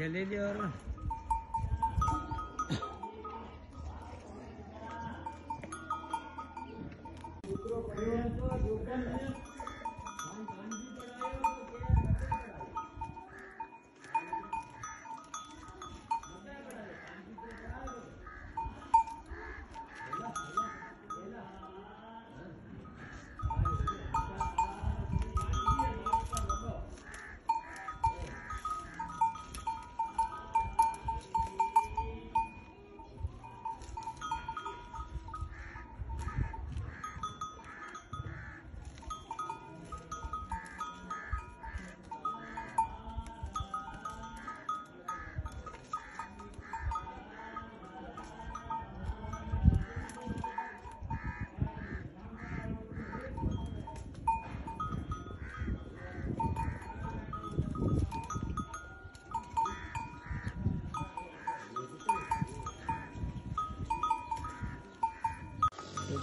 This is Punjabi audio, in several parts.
acele ediyorum.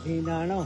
thì là nó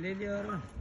Lilior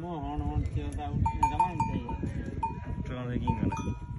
ਕੰਮ ਹੋਣ ਹੋਣ ਚ ਤਾਂ ਜਾਵਾਂਗੇ। ਚਾਹੀਦਾ ਚਲਾਉਂਦੇ ਕੀ ਗੱਲ?